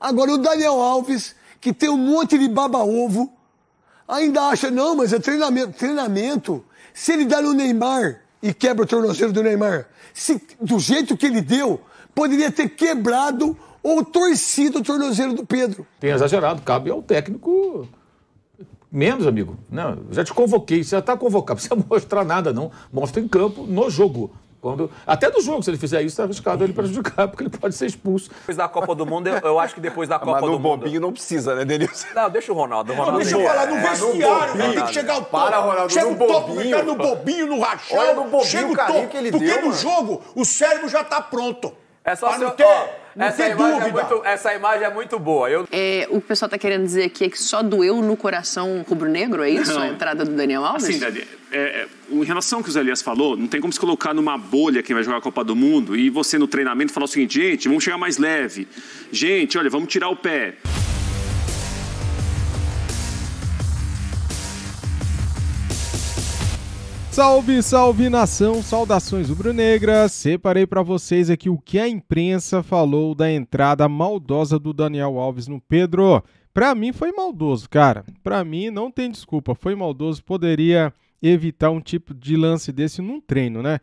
Agora o Daniel Alves, que tem um monte de baba-ovo, ainda acha, não, mas é treinamento. Treinamento. Se ele dá no Neymar e quebra o tornozelo do Neymar, se, do jeito que ele deu, poderia ter quebrado ou torcido o tornozelo do Pedro. Tem exagerado, cabe ao técnico menos, amigo. Não, já te convoquei, você já está convocado, não precisa mostrar nada, não. Mostra em campo, no jogo. Quando, até do jogo, se ele fizer isso, está arriscado ele prejudicar, porque ele pode ser expulso. Depois da Copa do Mundo, eu, eu acho que depois da Copa Mas no do Mundo. bobinho não precisa, né, Denilson? Não, deixa o Ronaldo. O Ronaldo Deixa eu é- falar, no é- vestiário, tem que chegar ao topo. Para, Ronaldo, Chega no o topo, no bobinho, no rachão. Olha no bobinho chega o o topo. que ele porque deu, no mano. jogo, o cérebro já tá pronto. É só Pra não se- ter, ó, não essa, imagem dúvida. É muito, essa imagem é muito boa. Eu, É, o que o pessoal tá querendo dizer aqui é que só doeu no coração rubro-negro, é isso? Não. A entrada do Daniel Alves? Assim, Dani, é, é, em relação ao que o Zé Elias falou, não tem como se colocar numa bolha quem vai jogar a Copa do Mundo e você no treinamento falar o seguinte, gente, vamos chegar mais leve. Gente, olha, vamos tirar o pé. Salve, salve nação, saudações rubro-negras. Separei pra vocês aqui o que a imprensa falou da entrada maldosa do Daniel Alves no Pedro. Pra mim foi maldoso, cara. Pra mim não tem desculpa, foi maldoso, poderia evitar um tipo de lance desse num treino, né?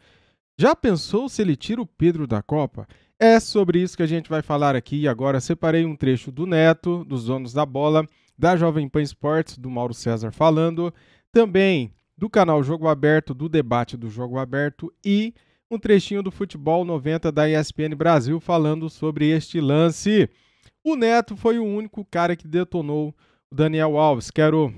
Já pensou se ele tira o Pedro da Copa? É sobre isso que a gente vai falar aqui e agora separei um trecho do Neto, dos donos da bola, da Jovem Pan Esportes, do Mauro César falando, também do canal Jogo Aberto, do debate do Jogo Aberto e um trechinho do Futebol 90 da ESPN Brasil falando sobre este lance. O Neto foi o único cara que detonou o Daniel Alves. Quero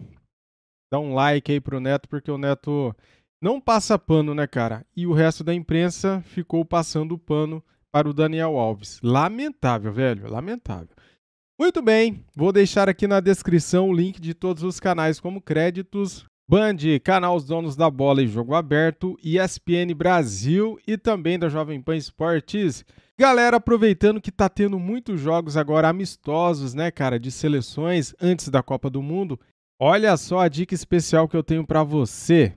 dar um like aí pro Neto, porque o Neto não passa pano, né, cara? E o resto da imprensa ficou passando pano para o Daniel Alves. Lamentável, velho, lamentável. Muito bem, vou deixar aqui na descrição o link de todos os canais como créditos. Band, canal Os Donos da Bola e Jogo Aberto, ESPN Brasil e também da Jovem Pan Esportes. Galera, aproveitando que tá tendo muitos jogos agora amistosos, né, cara, de seleções antes da Copa do Mundo, olha só a dica especial que eu tenho para você.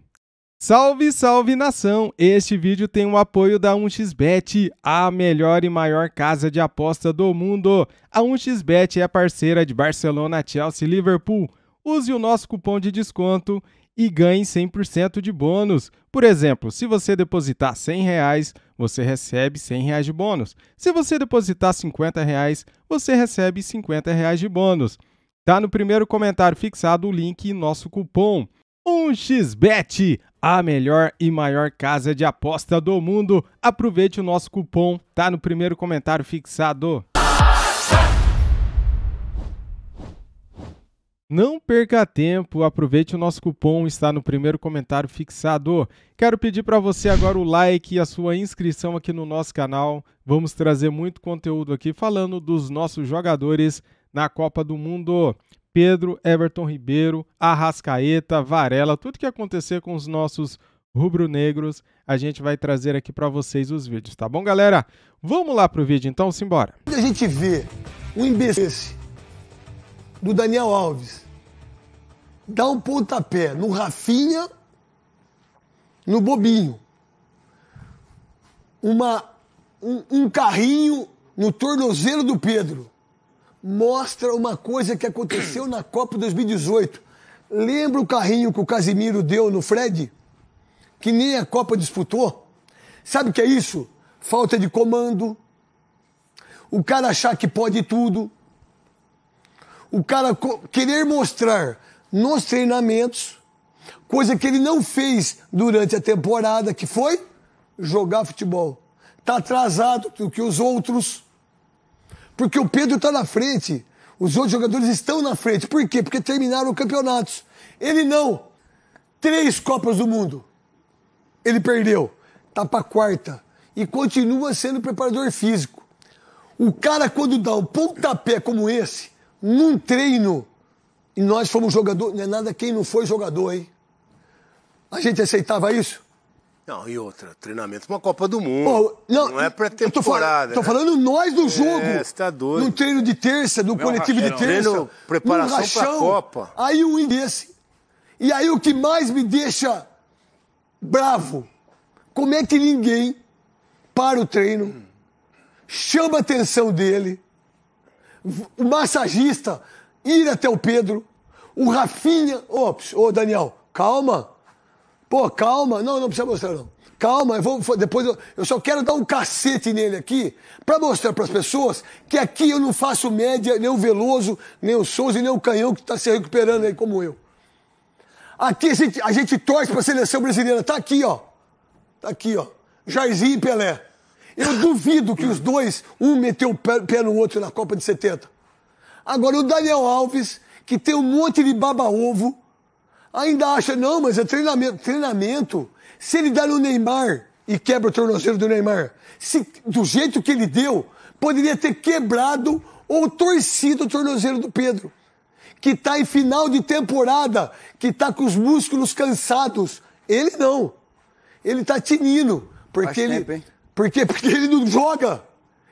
Salve, salve nação! Este vídeo tem o apoio da 1xBet, a melhor e maior casa de aposta do mundo. A 1xBet é parceira de Barcelona, Chelsea e Liverpool. Use o nosso cupom de desconto e ganhe 100% de bônus. Por exemplo, se você depositar 100 reais, você recebe 100 reais de bônus. Se você depositar 50 reais, você recebe 50 reais de bônus. Tá no primeiro comentário fixado o link e nosso cupom. 1xBet, a melhor e maior casa de aposta do mundo. Aproveite o nosso cupom, tá no primeiro comentário fixado. Não perca tempo, aproveite o nosso cupom, está no primeiro comentário fixado. Quero pedir para você agora o like e a sua inscrição aqui no nosso canal. Vamos trazer muito conteúdo aqui falando dos nossos jogadores na Copa do Mundo. Pedro, Everton Ribeiro, Arrascaeta, Varela, tudo que acontecer com os nossos rubro-negros, a gente vai trazer aqui para vocês os vídeos, tá bom, galera? Vamos lá pro vídeo então, simbora. A gente vê um imbecil do Daniel Alves dar um pontapé no Rafinha, no Bobinho, uma, um, um carrinho no tornozelo do Pedro, mostra uma coisa que aconteceu na Copa 2018. Lembra o carrinho que o Casimiro deu no Fred? Que nem a Copa disputou? Sabe o que é isso? Falta de comando. O cara achar que pode tudo. O cara querer mostrar nos treinamentos coisa que ele não fez durante a temporada, que foi jogar futebol. Tá atrasado do que os outros. Porque o Pedro está na frente. Os outros jogadores estão na frente. Por quê? Porque terminaram campeonatos. Ele não. Três Copas do Mundo. Ele perdeu. Tá para quarta. E continua sendo preparador físico. O cara, quando dá um pontapé como esse, num treino, e nós fomos jogador, não é nada quem não foi jogador, hein? A gente aceitava isso? Não, e outra, treinamento uma Copa do Mundo. Pô, não, é eu tô falando- pré-temporada. Tô né? falando nós do jogo. É, você tá doido. No treino de terça, no coletivo de terça. Treino, preparação pra rachão. Copa. Aí um desse. E aí o que mais me deixa bravo, como é que ninguém para o treino, chama a atenção dele, o massagista ir até o Pedro, o Rafinha. Ô, ps, ô Daniel, calma. Pô, calma. Não, não precisa mostrar, não. Calma, eu vou, depois eu, eu só quero dar um cacete nele aqui para mostrar para as pessoas que aqui eu não faço média, nem o Veloso, nem o Souza nem o Canhão que está se recuperando aí como eu. Aqui a gente, a gente torce para a seleção brasileira. Tá aqui, ó. Tá aqui, ó. Jairzinho e Pelé. Eu duvido que os dois, um meteu o pé, pé no outro na Copa de 70. Agora o Daniel Alves, que tem um monte de baba-ovo, ainda acha, não, mas é treinamento. Treinamento. Se ele dá no Neymar e quebra o tornozelo do Neymar, se, do jeito que ele deu, poderia ter quebrado ou torcido o tornozelo do Pedro. Que está em final de temporada, que está com os músculos cansados. Ele não. Ele está tinindo. Porque Faz ele. tempo, hein? Porque, porque ele não joga.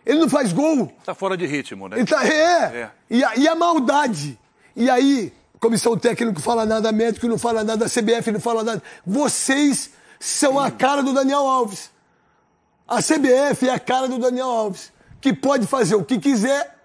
Ele não faz gol. Tá fora de ritmo, né? Ele tá, é. É. E, a, e a maldade. E aí, comissão técnica não fala nada, médico não fala nada, CBF não fala nada. Vocês são a cara do Daniel Alves. A CBF é a cara do Daniel Alves, que pode fazer o que quiser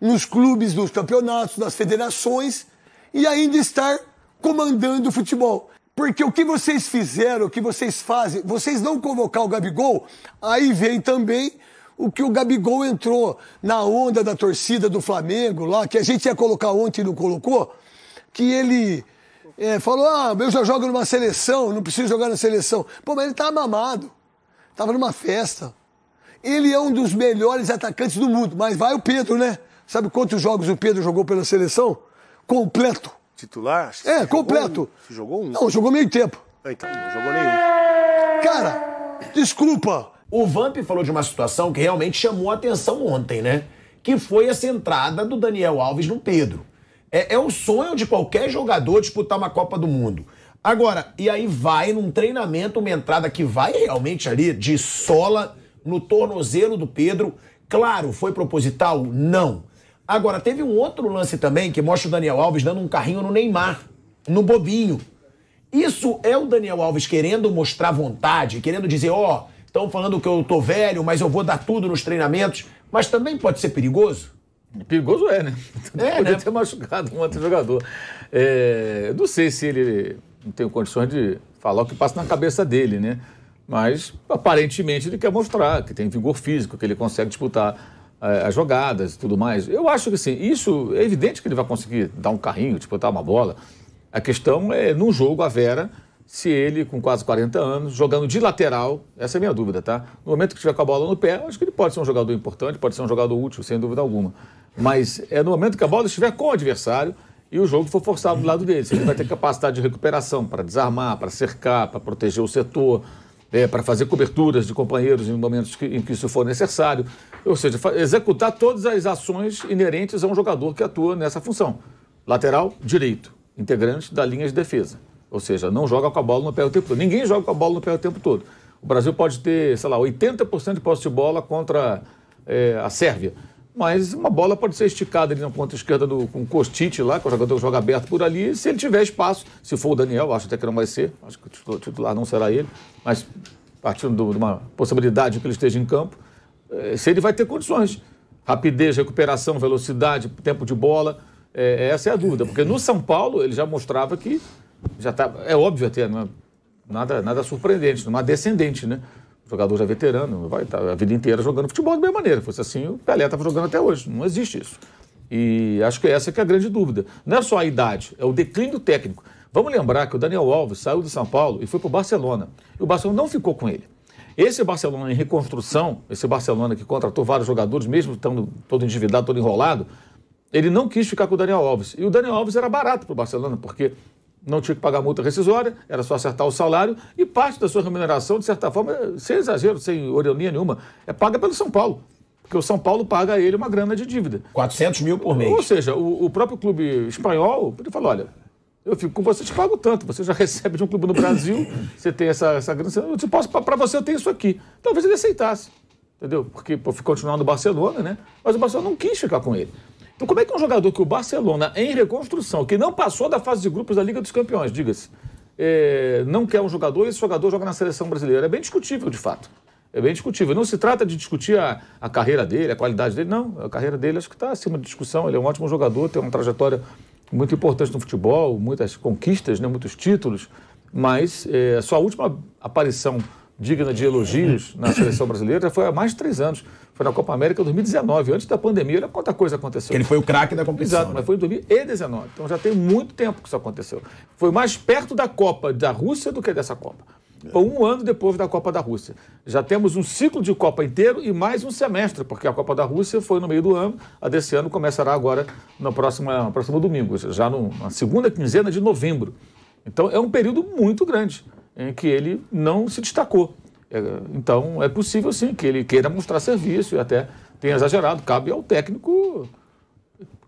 nos clubes, nos campeonatos, nas federações e ainda estar comandando o futebol. Porque o que vocês fizeram, o que vocês fazem, vocês não convocar o Gabigol, aí vem também o que o Gabigol entrou na onda da torcida do Flamengo lá, que a gente ia colocar ontem e não colocou, que ele é, falou, ah, eu já jogo numa seleção, não preciso jogar na seleção. Pô, mas ele tava mamado, tava numa festa. Ele é um dos melhores atacantes do mundo, mas vai o Pedro, né? Sabe quantos jogos o Pedro jogou pela seleção? Completo. Titular? Acho que É, você jogou completo. um. Você jogou um? Não, jogou meio tempo. Ah, Então, não jogou nenhum. Cara, desculpa. O Vamp falou de uma situação que realmente chamou a atenção ontem, né? Que foi essa entrada do Daniel Alves no Pedro. É, é o sonho de qualquer jogador disputar uma Copa do Mundo. Agora, e aí vai num treinamento uma entrada que vai realmente ali de sola no tornozelo do Pedro. Claro, foi proposital? Não. Agora, teve um outro lance também que mostra o Daniel Alves dando um carrinho no Neymar, no bobinho. Isso é o Daniel Alves querendo mostrar vontade, querendo dizer, ó, estão falando que eu tô velho, mas eu vou dar tudo nos treinamentos. Mas também pode ser perigoso. Perigoso é, né? É, Poderia né? ter machucado um outro jogador. É, eu não sei se ele não tem condições de falar o que passa na cabeça dele, né? Mas aparentemente ele quer mostrar que tem vigor físico, que ele consegue disputar as jogadas e tudo mais. Eu acho que sim, isso é evidente que ele vai conseguir dar um carrinho, disputar uma bola. A questão é, num jogo, a Vera, se ele, com quase 40 anos, jogando de lateral, essa é a minha dúvida, tá? No momento que tiver com a bola no pé, acho que ele pode ser um jogador importante, pode ser um jogador útil, sem dúvida alguma. Mas é no momento que a bola estiver com o adversário e o jogo for forçado do lado dele. Se ele vai ter capacidade de recuperação para desarmar, para cercar, para proteger o setor, é, para fazer coberturas de companheiros em momentos que- em que isso for necessário. Ou seja, executar todas as ações inerentes a um jogador que atua nessa função. Lateral, direito, integrante da linha de defesa. Ou seja, não joga com a bola no pé o tempo todo. Ninguém joga com a bola no pé o tempo todo. O Brasil pode ter, sei lá, 80% de posse de bola contra é, a Sérvia. Mas uma bola pode ser esticada ali na ponta esquerda do, com o Kostic lá, que é o jogador joga aberto por ali, se ele tiver espaço. Se for o Daniel, acho até que não vai ser, acho que o titular- não será ele, mas partindo do- de uma possibilidade de que ele esteja em campo, eh, se ele vai ter condições. Rapidez, recuperação, velocidade, tempo de bola, eh, essa é a dúvida. Porque no São Paulo ele já mostrava que já tá, é óbvio até, não é nada, nada surpreendente, numa descendente, né? Jogador já veterano, vai estar a vida inteira jogando futebol da mesma maneira. Se fosse assim, o Pelé estava jogando até hoje. Não existe isso. E acho que essa que é a grande dúvida. Não é só a idade, é o declínio técnico. Vamos lembrar que o Daniel Alves saiu do São Paulo e foi para o Barcelona. E o Barcelona não ficou com ele. Esse Barcelona em reconstrução, esse Barcelona que contratou vários jogadores, mesmo estando todo endividado, todo enrolado, ele não quis ficar com o Daniel Alves. E o Daniel Alves era barato para o Barcelona, porque não tinha que pagar multa rescisória, era só acertar o salário e parte da sua remuneração, de certa forma, sem exagero, sem ironia nenhuma, é paga pelo São Paulo. Porque o São Paulo paga a ele uma grana de dívida. 400 mil por mês. Ou seja, o, o próprio clube espanhol, ele falou, olha, eu fico com você, te pago tanto, você já recebe de um clube no Brasil, você tem essa, essa grana, eu te posso, para você eu tenho isso aqui. Talvez ele aceitasse, entendeu? Porque pô, continuar no Barcelona, né? Mas o Barcelona não quis ficar com ele. Então como é que um jogador que o Barcelona, em reconstrução, que não passou da fase de grupos da Liga dos Campeões, diga-se, é, não quer um jogador e esse jogador joga na seleção brasileira? É bem discutível, de fato. é bem discutível. Não se trata de discutir a, a carreira dele, a qualidade dele, não. A carreira dele acho que está acima de discussão. Ele é um ótimo jogador, tem uma trajetória muito importante no futebol, muitas conquistas, né, muitos títulos, mas é, a sua última aparição digna de elogios na seleção brasileira já foi há mais de três anos. Foi na Copa América 2019, antes da pandemia. Olha quanta coisa aconteceu. Ele foi o craque da competição. Exato, mas foi em 2019. Então já tem muito tempo que isso aconteceu. Foi mais perto da Copa da Rússia do que dessa Copa. Foi um ano depois da Copa da Rússia. Já temos um ciclo de Copa inteiro e mais um semestre, porque a Copa da Rússia foi no meio do ano, a desse ano começará agora no próximo, no próximo domingo, já no, na segunda quinzena de novembro. Então é um período muito grande em que ele não se destacou. É, então é possível sim que ele queira mostrar serviço e até tenha exagerado. Cabe ao técnico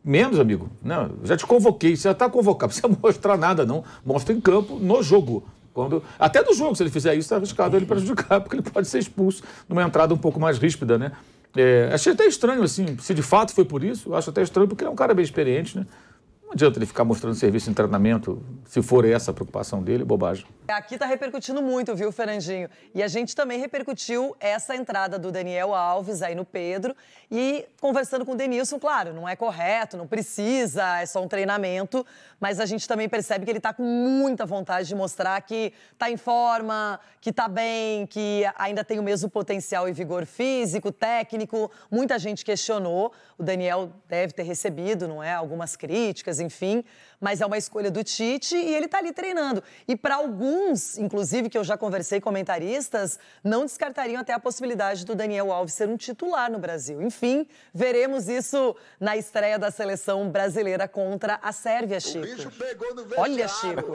menos, amigo. Não, já te convoquei, você já está convocado, não precisa mostrar nada, não. Mostra em campo, no jogo. Quando, até do jogo, se ele fizer isso, está arriscado ele prejudicar, porque ele pode ser expulso numa entrada um pouco mais ríspida, né? É, achei até estranho, assim, se de fato foi por isso, acho até estranho, porque ele é um cara bem experiente, né? Não adianta ele ficar mostrando serviço em treinamento, se for essa a preocupação dele, bobagem. Aqui tá repercutindo muito, viu, Fernandinho? E a gente também repercutiu essa entrada do Daniel Alves aí no Pedro. E conversando com o Denilson, claro, não é correto, não precisa, é só um treinamento. Mas a gente também percebe que ele tá com muita vontade de mostrar que tá em forma, que tá bem, que ainda tem o mesmo potencial e vigor físico, técnico. Muita gente questionou. O Daniel deve ter recebido, não é? Algumas críticas, enfim mas é uma escolha do Tite e ele está ali treinando. E para alguns, inclusive que eu já conversei comentaristas, não descartariam até a possibilidade do Daniel Alves ser um titular no Brasil. Enfim, veremos isso na estreia da seleção brasileira contra a Sérvia, Chico. Olha, Chico.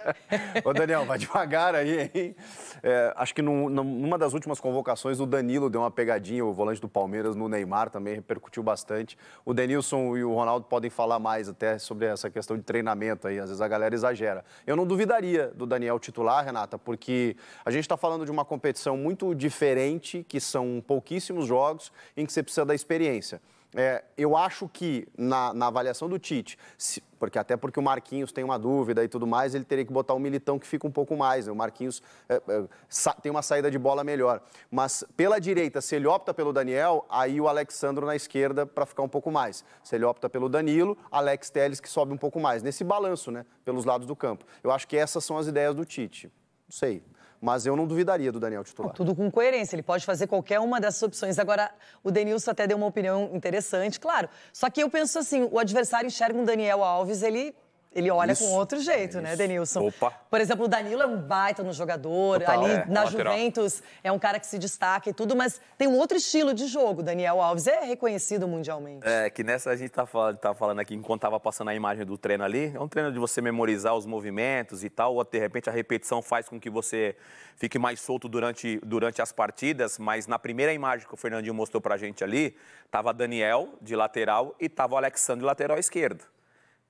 Ô, Daniel, vai devagar aí, hein? É, acho que num, numa das últimas convocações, o Danilo deu uma pegadinha, o volante do Palmeiras, no Neymar também repercutiu bastante. O Denilson e o Ronaldo podem falar mais até sobre essa questão de treinamento aí, às vezes a galera exagera. Eu não duvidaria do Daniel titular, Renata, porque a gente está falando de uma competição muito diferente, que são pouquíssimos jogos, em que você precisa da experiência. É, eu acho que na, na avaliação do Tite, se, porque até porque o Marquinhos tem uma dúvida e tudo mais, ele teria que botar um militão que fica um pouco mais. Né? O Marquinhos é, é, sa, tem uma saída de bola melhor. Mas pela direita, se ele opta pelo Daniel, aí o Alexandro na esquerda para ficar um pouco mais. Se ele opta pelo Danilo, Alex Teles que sobe um pouco mais. Nesse balanço, né? Pelos lados do campo. Eu acho que essas são as ideias do Tite. Não sei mas eu não duvidaria do Daniel titular. Tudo com coerência, ele pode fazer qualquer uma dessas opções. Agora, o Denilson até deu uma opinião interessante, claro. Só que eu penso assim, o adversário enxerga um Daniel Alves, ele ele olha isso, com outro jeito, é né, Denilson? Opa. Por exemplo, o Danilo é um baita no jogador, Total, ali é, na lateral. Juventus é um cara que se destaca e tudo, mas tem um outro estilo de jogo. Daniel Alves é reconhecido mundialmente. É, que nessa a gente tá falando, tá falando aqui, enquanto tava passando a imagem do treino ali, é um treino de você memorizar os movimentos e tal, ou de repente a repetição faz com que você fique mais solto durante, durante as partidas, mas na primeira imagem que o Fernandinho mostrou pra gente ali, tava Daniel de lateral e tava o Alexandre de lateral esquerdo.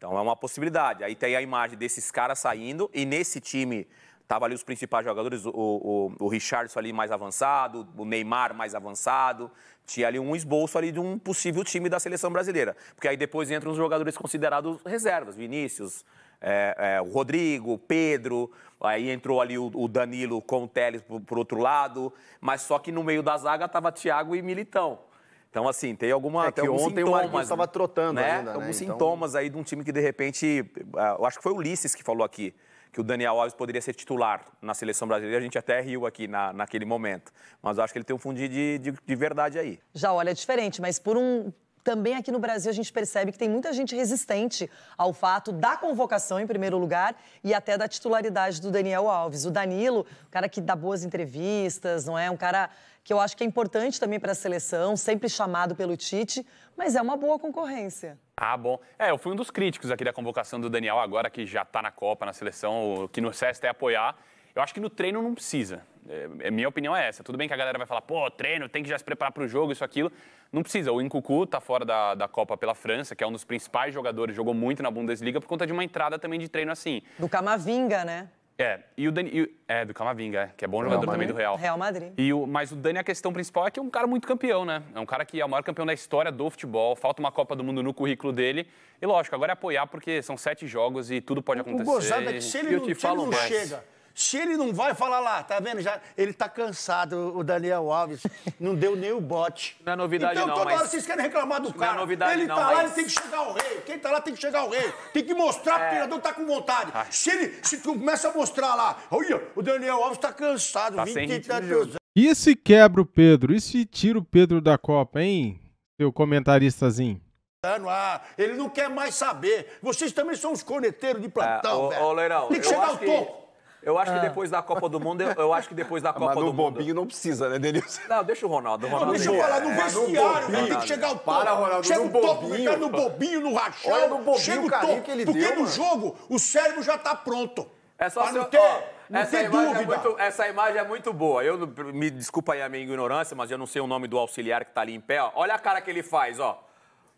Então é uma possibilidade. Aí tem a imagem desses caras saindo e nesse time tava ali os principais jogadores, o, o, o Richardson ali mais avançado, o Neymar mais avançado. Tinha ali um esboço ali de um possível time da seleção brasileira. Porque aí depois entram os jogadores considerados reservas, Vinícius, é, é, o Rodrigo, Pedro, aí entrou ali o, o Danilo com o Teles por, por outro lado, mas só que no meio da zaga tava Thiago e Militão. Então, assim, tem alguma. É que ontem o Marquinhos estava trotando né? ainda, né? Alguns então... sintomas aí de um time que, de repente. Ah, eu acho que foi o Ulisses que falou aqui que o Daniel Alves poderia ser titular na seleção brasileira. A gente até riu aqui na, naquele momento. Mas eu acho que ele tem um fundo de, de, de verdade aí. Já olha, é diferente, mas por um também aqui no Brasil a gente percebe que tem muita gente resistente ao fato da convocação, em primeiro lugar, e até da titularidade do Daniel Alves. O Danilo, um cara que dá boas entrevistas, não é? Um cara que eu acho que é importante também para a seleção, sempre chamado pelo Tite, mas é uma boa concorrência. Ah, bom. É, eu fui um dos críticos aqui da convocação do Daniel, agora que já está na Copa, na seleção, que no CEST é apoiar. Eu acho que no treino não precisa. É, é, minha opinião é essa. Tudo bem que a galera vai falar, pô, treino, tem que já se preparar para o jogo, isso, aquilo. Não precisa. O Incucu está fora da, da Copa pela França, que é um dos principais jogadores, jogou muito na Bundesliga por conta de uma entrada também de treino assim. Do Camavinga, né? É, e o Dani, e, é, do Camavinga, que é bom jogador também do Real. Real Madrid. E o, mas o Dani, a questão principal é que é um cara muito campeão, né? É um cara que é o maior campeão da história do futebol, falta uma Copa do Mundo no currículo dele. E lógico, agora é apoiar porque são sete jogos e tudo pode acontecer. O gozado é que se ele, não, se ele não chega Se ele não vai, fala lá, tá vendo? Já, ele tá cansado, o Daniel Alves. Não deu nem o bote. Não é novidade então, não, toda mas- hora vocês querem reclamar do Não é cara. novidade ele não, tá lá, mas- ele tem que chegar ao rei. Quem tá lá tem que chegar ao rei. Tem que mostrar pro treinador tá com vontade. Se ele se tu começa a mostrar lá, olha, o Daniel Alves tá cansado, Tá 20 sem e ritmo de tantos jogo. anos. E se quebra o Pedro? E se tira o Pedro da Copa, hein? Seu comentaristazinho. Ah, ele não quer mais saber. Vocês também são uns corneteiros de É, plantão, ô, velho. ô, Leirão, tem que chegar ao que- topo. Eu acho que Ah. depois da Copa do Mundo, eu, eu acho que depois da Copa Mas no do Mundo. bobinho não precisa, né, Denilson? Não, deixa o Ronaldo. O Não, Ronaldo deixa eu é- falar, no é, vestiário, tem que chegar ao topo. Para, Ronaldo, Chega o topo, bobinho. fica no bobinho, no rachão. Olha no bobinho chega o o topo, que ele porque deu, no mano. jogo o cérebro já tá pronto. É só Pra não ter, ó, não essa, ter imagem é dúvida. muito, essa imagem é muito boa. Eu não- me desculpa aí a minha ignorância, mas eu não sei o nome do auxiliar que tá ali em pé. ó. Olha a cara que ele faz, ó.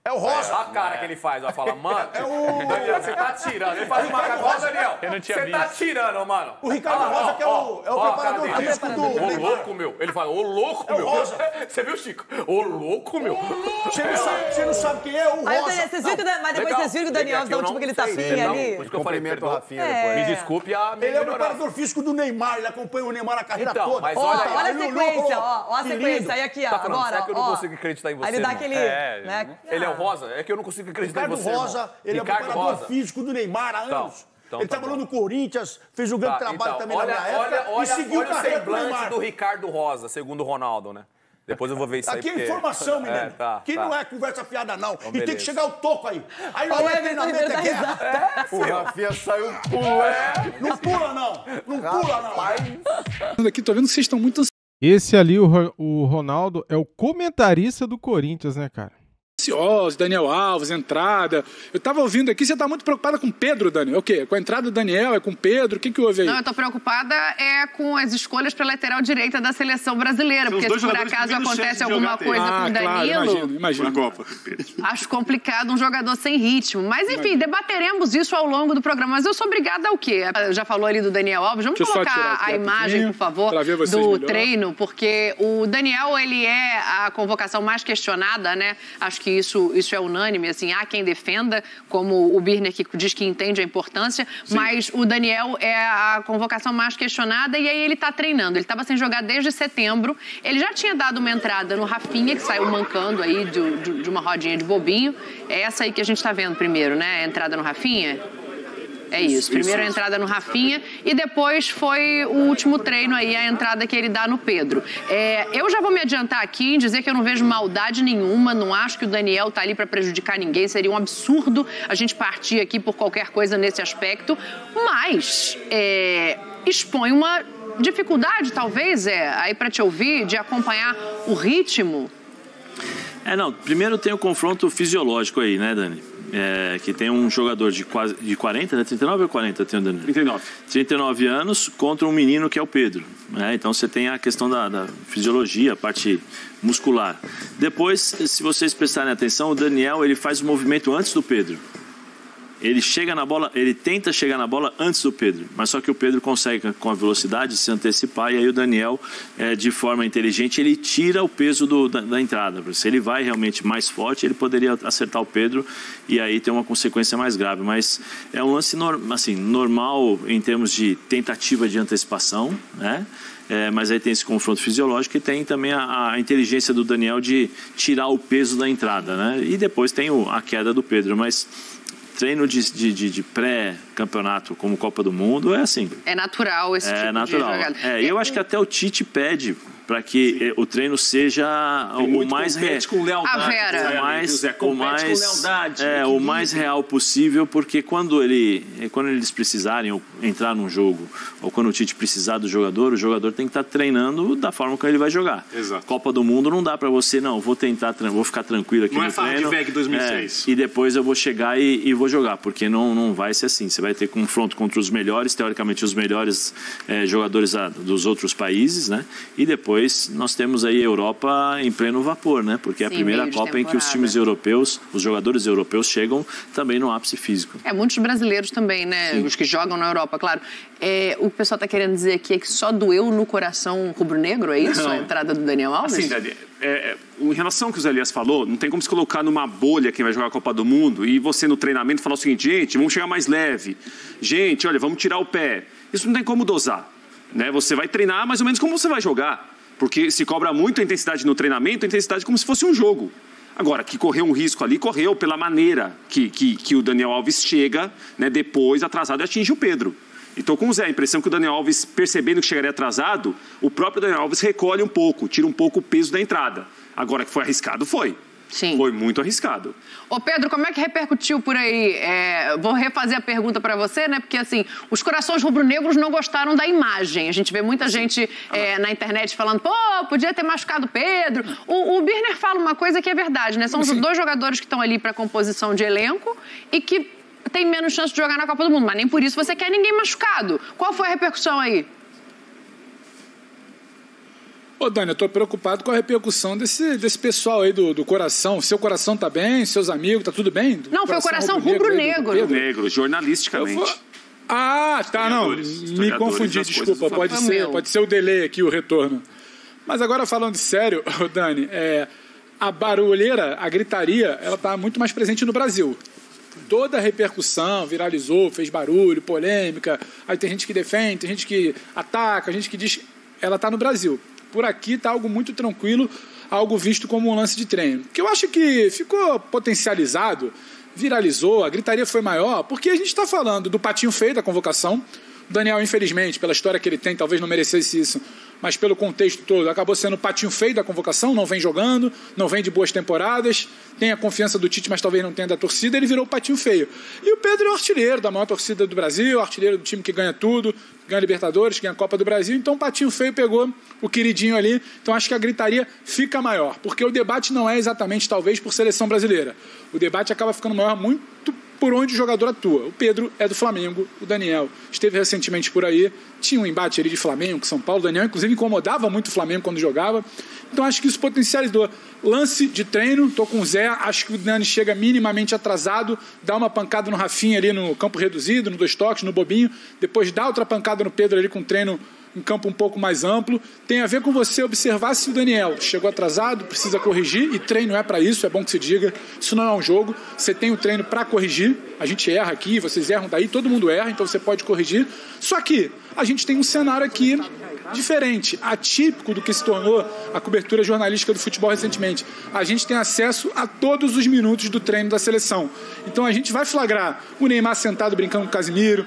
É o Rosa. Olha a cara que ele faz, ó. Fala, mano. É o- Daniel, você tá tirando. Ele faz uma cara. Ó, Daniel. Eu não tinha Você tá visto. tirando, mano. O Ricardo Ó, ó, Rosa, que é o- ó, é o ó preparador físico do Ô, louco, meu. Ele fala, ô, louco, É o meu. Rosa. Você viu, Chico? Ô, louco, meu. Você não, sabe, você não sabe quem é o Aí, Rosa. vocês viram que, mas depois Legal. vocês viram que o Daniel dá um tipo não que ele tá assim ali? Por isso que eu falei, Cumprimento perdão. o Rafinha É. depois. Me desculpe a minha Ele é o preparador físico do Neymar, ele acompanha o Neymar a carreira Então, toda. mas Ó, olha olha a sequência, ó, ó a "Que sequência. lindo." Aí aqui, ó, Tá falando, agora, será que eu não ó. consigo acreditar em você, Aí ele dá aquele, É, né? Ele é o Rosa? É que eu não consigo acreditar Ricardo em você, irmão. Rosa, ele é o Ricardo preparador Rosa. físico do Neymar há Então, anos. então ele tá trabalhou bom. no Corinthians, fez um grande Tá, trabalho então, também olha, na minha época olha, olha, e seguiu olha o o semblante do Ricardo Rosa, segundo o Ronaldo, né? Depois eu vou ver isso aí. Aqui é porque- informação, menino. É, tá, que tá. não é conversa fiada, não. e tem beleza. que chegar ao toco aí. Aí não o é treinamento, é dá guerra. O Rafinha saiu pulando. Não pula, não. Não pula, não. Aqui, tô vendo que vocês estão muito Esse ali, o, o Ronaldo, é o comentarista do Corinthians, né, cara? Ansiosos, Daniel Alves, entrada. Eu tava ouvindo aqui, você tá muito preocupada com o Pedro, Daniel. É o quê? Com a entrada do Daniel? É com o Pedro? O que que houve aí? Não, eu tô preocupada é com as escolhas para lateral direita da seleção brasileira, São porque se por acaso acontece alguma coisa tempo. com o Ah, claro, Danilo, imagino, imagino. Na Copa. acho complicado um jogador sem ritmo. Mas enfim, debateremos isso ao longo do programa. Mas eu sou obrigada ao quê? Já falou ali do Daniel Alves. Vamos Deixa colocar a imagem, por favor, do melhor. treino, porque o Daniel, ele é a convocação mais questionada, né? Acho que isso, isso é unânime, assim, há quem defenda, como o Birner que diz que entende a importância, mas o Daniel é a convocação mais questionada e aí ele tá treinando. Ele estava sem jogar desde setembro. Ele já tinha dado uma entrada no Rafinha, que saiu mancando aí de, de- de uma rodinha de bobinho. É essa aí que a gente tá vendo primeiro, né? A entrada no Rafinha. É isso. Primeiro a entrada no Rafinha e depois foi o último treino aí, a entrada que ele dá no Pedro. É, eu já vou me adiantar aqui em dizer que eu não vejo maldade nenhuma, não acho que o Daniel tá ali para prejudicar ninguém, seria um absurdo a gente partir aqui por qualquer coisa nesse aspecto, mas é, expõe uma dificuldade, talvez, é, aí para te ouvir, de acompanhar o ritmo É, não. Primeiro tem o confronto fisiológico aí, né, Dani? É, que tem um jogador de, quase, de 40, né? 39 ou 40 tem o Dani? 39. 39 anos contra um menino que é o Pedro. Né? Então você tem a questão da, da fisiologia, a parte muscular. Depois, se vocês prestarem atenção, o Daniel ele faz o movimento antes do Pedro. Ele chega na bola, ele tenta chegar na bola antes do Pedro, mas só que o Pedro consegue com a velocidade se antecipar e aí o Daniel, eh, de forma inteligente, ele tira o peso do- da, da entrada. Se ele vai realmente mais forte, ele poderia acertar o Pedro e aí ter uma consequência mais grave. Mas é um lance assim, normal em termos de tentativa de antecipação, né? É, mas aí tem esse confronto fisiológico e tem também a, a inteligência do Daniel de tirar o peso da entrada, né? E depois tem o- a queda do Pedro, mas treino de, de, de- pré-campeonato como Copa do Mundo é assim. é natural esse É tipo natural. de jogada. É, eu acho que até o Tite pede para que eh, o treino seja o mais real. com lealdade, o Zé, mais, Zé, o mais, com lealdade, é, o mais real possível, porque quando ele, eh, quando eles precisarem entrar num jogo ou quando o Tite precisar do jogador, o jogador tem que estar treinando da forma que ele vai jogar. Exato. Copa do Mundo não dá para você não, vou tentar, vou ficar tranquilo aqui Não no é treino. Veg 2006. É, e depois eu vou chegar e, e vou jogar, porque não, não vai ser assim. Você vai ter confronto contra os melhores, teoricamente os melhores eh, jogadores ah, dos outros países, né? E depois depois nós temos aí a Europa em pleno vapor, né? Porque é a Sim, primeira Copa em que os times europeus, os jogadores europeus chegam também no ápice físico. É, muitos brasileiros também, né? Os que jogam na Europa, claro. É, o que o pessoal tá querendo dizer aqui é que só doeu no coração rubro-negro, é isso? Não. A entrada do Daniel Alves? Assim, Dani, é, é, em relação ao que o Zé Elias falou, não tem como se colocar numa bolha quem vai jogar a Copa do Mundo e você no treinamento falar o seguinte, gente, vamos chegar mais leve. Gente, olha, vamos tirar o pé. Isso não tem como dosar. Né? Você vai treinar mais ou menos como você vai jogar. Porque se cobra muito a intensidade no treinamento, a intensidade é como se fosse um jogo. Agora, que correu um risco ali, correu pela maneira que, que, que o Daniel Alves chega, né, depois atrasado e atinge o Pedro. Então, com o Zé, a impressão que o Daniel Alves, percebendo que chegaria atrasado, o próprio Daniel Alves recolhe um pouco, tira um pouco o peso da entrada. Agora que foi arriscado, foi. Sim. Foi muito arriscado. Ô Pedro, como é que repercutiu por aí? É, vou refazer a pergunta pra você, né? Porque assim, os corações rubro-negros não gostaram da imagem. A gente vê muita gente é, na internet falando, pô, podia ter machucado o Pedro. O, o Birner fala uma coisa que é verdade, né? São os dois jogadores que estão ali pra composição de elenco e que tem menos chance de jogar na Copa do Mundo, mas nem por isso você quer ninguém machucado. Qual foi a repercussão aí? Ô, Dani, eu tô preocupado com a repercussão desse, desse pessoal aí do, do coração. Seu coração tá bem? Seus amigos, tá tudo bem? Do Não, foi o coração rubro-negro. Pedro? Negro, jornalisticamente. Eu vou- Ah, tá, não. Me confundi, desculpa. Pode ser, pode ser o delay aqui, o retorno. Mas agora falando sério, ô, Dani, é, a barulheira, a gritaria, ela tá muito mais presente no Brasil. Toda a repercussão viralizou, fez barulho, polêmica. Aí tem gente que defende, tem gente que ataca, gente que diz. Ela tá no Brasil. Por aqui tá algo muito tranquilo, algo visto como um lance de treino. Que eu acho que ficou potencializado, viralizou, a gritaria foi maior, porque a gente está falando do patinho feio da convocação. O Daniel, infelizmente, pela história que ele tem, talvez não merecesse isso, mas pelo contexto todo, acabou sendo patinho feio da convocação, não vem jogando, não vem de boas temporadas, tem a confiança do Tite, mas talvez não tenha da torcida, ele virou patinho feio. E o Pedro é o artilheiro da maior torcida do Brasil, artilheiro do time que ganha tudo, ganha Libertadores, ganha Copa do Brasil, então o patinho feio pegou o queridinho ali, então acho que a gritaria fica maior, porque o debate não é exatamente, talvez, por seleção brasileira. O debate acaba ficando maior muito por onde o jogador atua. O Pedro é do Flamengo, o Daniel esteve recentemente por aí, tinha um embate ali de Flamengo, São Paulo, o Daniel inclusive incomodava muito o Flamengo quando jogava, então acho que isso potencializou. Lance de treino, tô com o Zé, acho que o Dani chega minimamente atrasado, dá uma pancada no Rafinha ali no campo reduzido, no dois toques, no bobinho, depois dá outra pancada no Pedro ali com treino em campo um pouco mais amplo. Tem a ver com você observar se o Daniel chegou atrasado, precisa corrigir, e treino é para isso, é bom que se diga. Isso não é um jogo, você tem o treino para corrigir. A gente erra aqui, vocês erram daí, todo mundo erra, então você pode corrigir. Só que a gente tem um cenário aqui diferente, atípico do que se tornou a cobertura jornalística do futebol recentemente. A gente tem acesso a todos os minutos do treino da seleção. Então a gente vai flagrar o Neymar sentado brincando com o Casimiro,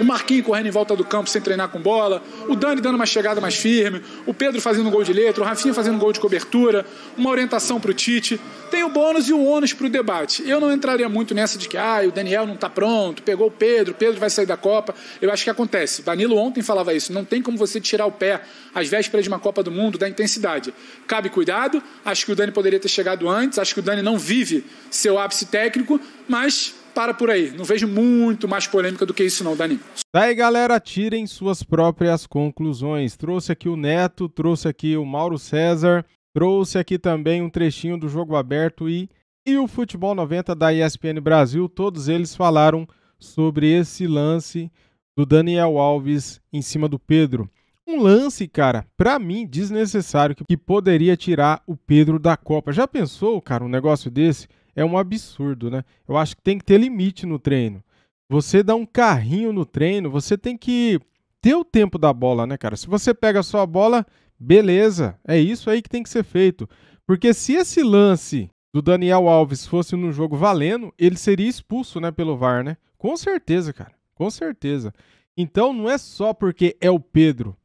o Marquinhos correndo em volta do campo sem treinar com bola, o Dani dando uma chegada mais firme, o Pedro fazendo um gol de letra, o Rafinha fazendo um gol de cobertura, uma orientação para o Tite. Tem o bônus e o ônus para o debate. Eu não entraria muito nessa de que ah, o Daniel não está pronto, pegou o Pedro, o Pedro vai sair da Copa. Eu acho que acontece. Danilo ontem falava isso. Não tem como você tirar o pé às vésperas de uma Copa do Mundo da intensidade. Cabe cuidado. Acho que o Dani poderia ter chegado antes. Acho que o Dani não vive seu ápice técnico, mas para por aí. Não vejo muito mais polêmica do que isso, não, Dani. Daí, galera, tirem suas próprias conclusões. Trouxe aqui o Neto, trouxe aqui o Mauro César, trouxe aqui também um trechinho do jogo aberto e, e o Futebol 90 da ESPN Brasil. Todos eles falaram sobre esse lance do Daniel Alves em cima do Pedro. Um lance, cara, pra mim desnecessário que poderia tirar o Pedro da Copa. Já pensou, cara, um negócio desse? É um absurdo, né? Eu acho que tem que ter limite no treino. Você dá um carrinho no treino, você tem que ter o tempo da bola, né, cara? Se você pega a bola, beleza, é isso aí que tem que ser feito. Porque se esse lance do Daniel Alves fosse no jogo valendo, ele seria expulso, né, pelo VAR, né? Com certeza, cara, com certeza. Então não é só porque é o Pedro.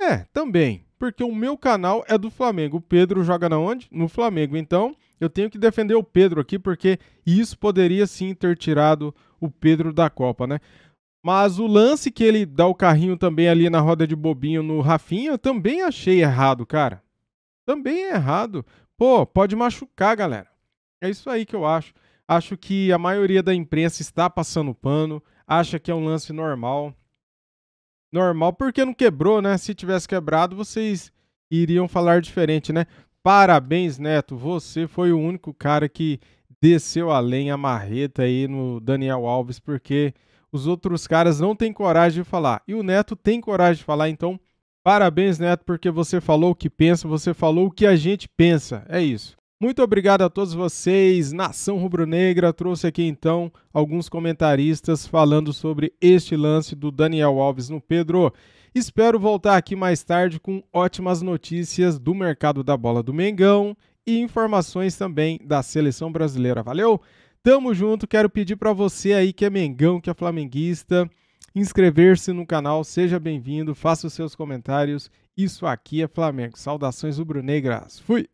É, também, porque o meu canal é do Flamengo. O Pedro joga na onde? No Flamengo. Então, eu tenho que defender o Pedro aqui, porque isso poderia sim ter tirado o Pedro da Copa, né? Mas o lance que ele dá o carrinho também ali na roda de bobinho no Rafinha, eu também achei errado, cara. Também é errado. Pô, pode machucar, galera. É isso aí que eu acho. Acho que a maioria da imprensa está passando pano, acha que é um lance normal. Normal porque não quebrou, né? Se tivesse quebrado, vocês iriam falar diferente, né? Parabéns, Neto. Você foi o único cara que desceu além a marreta aí no Daniel Alves, porque os outros caras não têm coragem de falar. E o Neto tem coragem de falar, então parabéns, Neto, porque você falou o que pensa, você falou o que a gente pensa. É isso. Muito obrigado a todos vocês. Nação Rubro-Negra trouxe aqui então alguns comentaristas falando sobre este lance do Daniel Alves no Pedro. Espero voltar aqui mais tarde com ótimas notícias do mercado da bola do Mengão e informações também da seleção brasileira. Valeu? Tamo junto. Quero pedir para você aí que é Mengão, que é flamenguista, inscrever-se no canal. Seja bem-vindo, faça os seus comentários. Isso aqui é Flamengo. Saudações rubro-negras. Fui.